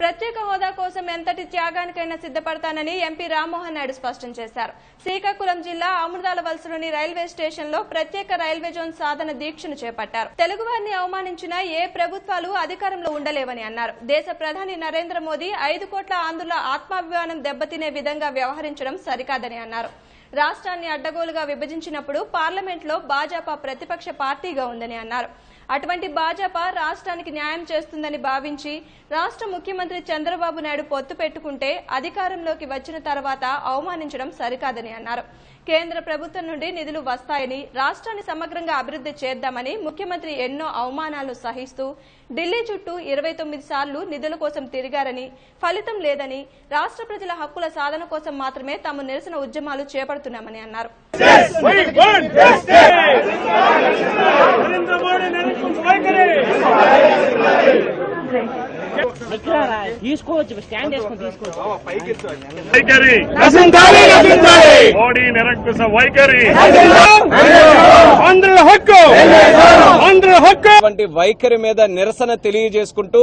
ప్రత్యేక హోదా కోసం ఎంతటి త్యాగానికైనా సిద్ధపడతానని ఎంపీ రామ్మోహన్ నాయుడు స్పష్టం చేశారు. శ్రీకాకుళం జిల్లా అమృతాల వలసలోని రైల్వే స్టేషన్లో ప్రత్యేక రైల్వే జోన్ సాధన దీక్షను చేపట్టారు. తెలుగువారిని అవమానించిన ఏ ప్రభుత్వాలు అధికారంలో ఉండలేవని అన్నారు. దేశ ప్రధాని నరేంద్ర మోదీ ఐదు కోట్ల ఆంధ్రుల ఆత్మాభిమానం దెబ్బతినే విధంగా వ్యవహరించడం సరికాదని అన్నారు. రాష్ట్రాన్ని అడ్డగోలుగా విభజించినప్పుడు పార్లమెంట్లో భాజపా ప్రతిపక్ష పార్టీగా ఉందని అన్నారు. అటువంటి భాజపా రాష్ట్రానికి న్యాయం చేస్తుందని భావించి రాష్ట్ర ముఖ్యమంత్రి చంద్రబాబు నాయుడు పొత్తు పెట్టుకుంటే అధికారంలోకి వచ్చిన తర్వాత అవమానించడం సరికాదని అన్నారు. కేంద్ర ప్రభుత్వం నుండి నిధులు వస్తాయని రాష్ట్రాన్ని సమగ్రంగా అభివృద్ధి చేద్దామని ముఖ్యమంత్రి ఎన్నో అవమానాలు సహిస్తూ ఢిల్లీ చుట్టూ ఇరవై తొమ్మిది సార్లు నిధుల కోసం తిరిగారని ఫలితం లేదని రాష్ట్ర ప్రజల హక్కుల సాధన కోసం మాత్రమే తాము నిరసన ఉద్యమాలు చేపడుతున్నామని అన్నారు. We want justice! Narendra Modi Narendra వైఖరి ఎక్కడారా? తీసుకోవచ్చు స్టాండ్ వేసుకొని తీసుకోవచ్చు. వైఖరి! నశించాలి నశించాలి! మోడీ నిరంకుశ వైఖరి! ఆంధ్రుల హక్కు! ఆంధ్రుల హక్కు! వంటి వైఖరి మీద నిరసన తెలియజేసుకుంటూ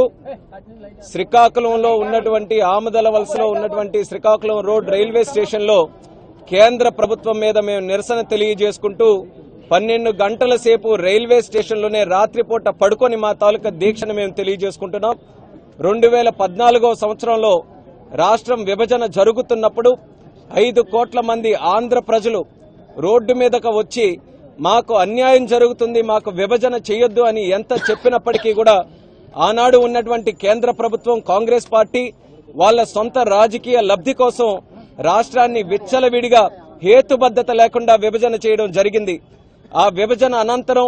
శ్రీకాకుళంలో ఉన్నటువంటి ఆమదల వలసలో ఉన్నటువంటి శ్రీకాకుళం రోడ్ రైల్వే స్టేషన్లో కేంద్ర ప్రభుత్వం మీద మేము నిరసన తెలియజేసుకుంటూ పన్నెండు గంటల సేపు రైల్వే స్టేషన్లోనే రాత్రిపూట పడుకొని మా తాలూకా దీక్షను మేము తెలియజేసుకుంటున్నాం. రెండు వేల పద్నాలుగో సంవత్సరంలో రాష్ట్రం విభజన జరుగుతున్నప్పుడు ఐదు కోట్ల మంది ఆంధ్ర ప్రజలు రోడ్డు మీదకు వచ్చి మాకు అన్యాయం జరుగుతుంది మాకు విభజన చేయొద్దు అని ఎంత చెప్పినప్పటికీ కూడా ఆనాడు ఉన్నటువంటి కేంద్ర ప్రభుత్వం కాంగ్రెస్ పార్టీ వాళ్ళ సొంత రాజకీయ లబ్ధి కోసం రాష్ట్రాన్ని విచ్చలవిడిగా హేతుబద్ధత లేకుండా విభజన చేయడం జరిగింది. ఆ విభజన అనంతరం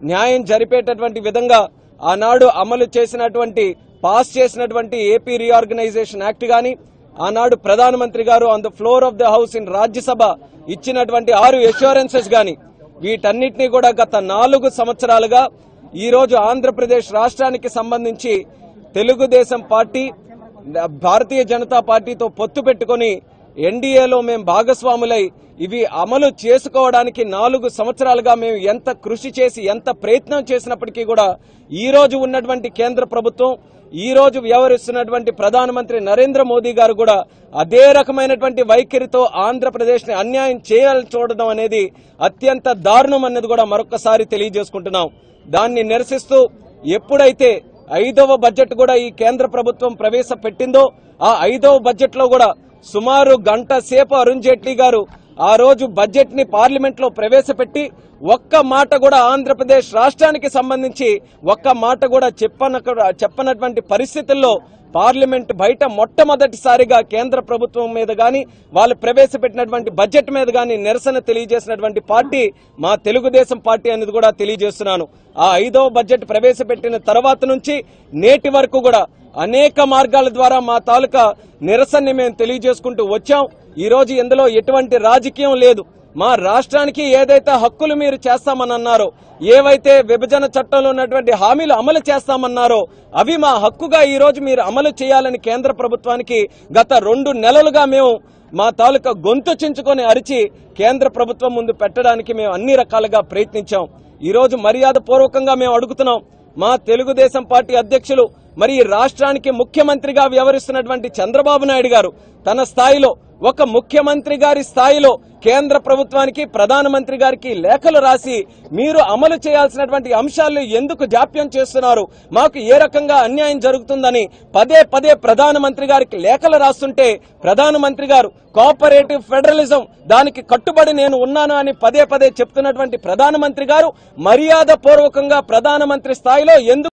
న్యాయం జరిపేటటువంటి విధంగా ఆనాడు అమలు చేసినటువంటి పాస్ చేసినటువంటి ఏపీ రీఆర్గనైజేషన్ యాక్ట్ గాని ఆనాడు ప్రధానమంత్రి గారు on the floor of the house in Rajya Sabha ఇచ్చినటువంటి ఆరు ఎష్యూరెన్సెస్ గాని వీటన్నిటినీ కూడా గత నాలుగు సంవత్సరాలుగా ఈ రోజు ఆంధ్రప్రదేశ్ రాష్ట్రానికి సంబంధించి తెలుగుదేశం పార్టీ భారతీయ జనతా పార్టీతో పొత్తు పెట్టుకొని ఎన్డీఏలో మేము భాగస్వాములై ఇవి అమలు చేసుకోవడానికి నాలుగు సంవత్సరాలుగా మేము ఎంత కృషి చేసి ఎంత ప్రయత్నం చేసినప్పటికీ కూడా ఈ రోజు ఉన్నటువంటి కేంద్ర ప్రభుత్వం ఈ రోజు వ్యవహరిస్తున్నటువంటి ప్రధానమంత్రి నరేంద్ర మోదీ గారు కూడా అదే రకమైనటువంటి వైఖరితో ఆంధ్రప్రదేశ్ని అన్యాయం చేయాలని చూడడం అనేది అత్యంత దారుణం అన్నది కూడా మరొకసారి తెలియజేసుకుంటున్నాం. దాన్ని నిరసిస్తూ ఎప్పుడైతే ఐదవ బడ్జెట్ కూడా ఈ కేంద్ర ప్రభుత్వం ప్రవేశపెట్టిందో ఆ ఐదవ బడ్జెట్లో కూడా సుమారు గంట సేపు అరుణ్ జైట్లీ గారు ఆ రోజు బడ్జెట్ని పార్లమెంట్లో ప్రవేశపెట్టి ఒక్క మాట కూడా ఆంధ్రప్రదేశ్ రాష్ట్రానికి సంబంధించి ఒక్క మాట కూడా చెప్పన చెప్పనటువంటి పరిస్థితుల్లో పార్లమెంట్ బయట మొట్టమొదటిసారిగా కేంద్ర ప్రభుత్వం మీద గాని వాళ్ళు ప్రవేశపెట్టినటువంటి బడ్జెట్ మీద గాని నిరసన తెలియజేసినటువంటి పార్టీ మా తెలుగుదేశం పార్టీ అనేది కూడా తెలియజేస్తున్నాను. ఆ ఐదవ బడ్జెట్ ప్రవేశపెట్టిన తర్వాత నుంచి నేటి వరకు కూడా అనేక మార్గాల ద్వారా మా తాలూకా నిరసనని మేము తెలియజేసుకుంటూ వచ్చాం. ఈరోజు ఇందులో ఎటువంటి రాజకీయం లేదు. మా రాష్ట్రానికి ఏదైతే హక్కులు మీరు చేస్తామని అన్నారో ఏవైతే విభజన చట్టంలో ఉన్నటువంటి హామీలు అమలు చేస్తామన్నారో అవి మా హక్కుగా ఈరోజు మీరు అమలు చేయాలని కేంద్ర ప్రభుత్వానికి గత రెండు నెలలుగా మేము మా తాలూకా గొంతు చించుకొని అరిచి కేంద్ర ప్రభుత్వం ముందు పెట్టడానికి మేము అన్ని రకాలుగా ప్రయత్నించాం. ఈరోజు మర్యాద పూర్వకంగా మేము అడుగుతున్నాం. మా తెలుగుదేశం పార్టీ అధ్యక్షులు మరి ఈ రాష్ట్రానికి ముఖ్యమంత్రిగా వ్యవహరిస్తున్నటువంటి చంద్రబాబు నాయుడు గారు తన స్థాయిలో ఒక ముఖ్యమంత్రి గారి స్థాయిలో కేంద్ర ప్రభుత్వానికి ప్రధానమంత్రి గారికి లేఖలు రాసి మీరు అమలు చేయాల్సినటువంటి అంశాలు ఎందుకు జాప్యం చేస్తున్నారు? మాకు ఏ రకంగా అన్యాయం జరుగుతుందని పదే పదే ప్రధానమంత్రి గారికి లేఖలు రాస్తుంటే ప్రధానమంత్రి గారు కోఆపరేటివ్ ఫెడరలిజం దానికి కట్టుబడి నేను ఉన్నాను అని పదే పదే చెప్తున్నటువంటి ప్రధానమంత్రి గారు మర్యాద పూర్వకంగా ప్రధానమంత్రి స్థాయిలో ఎందుకు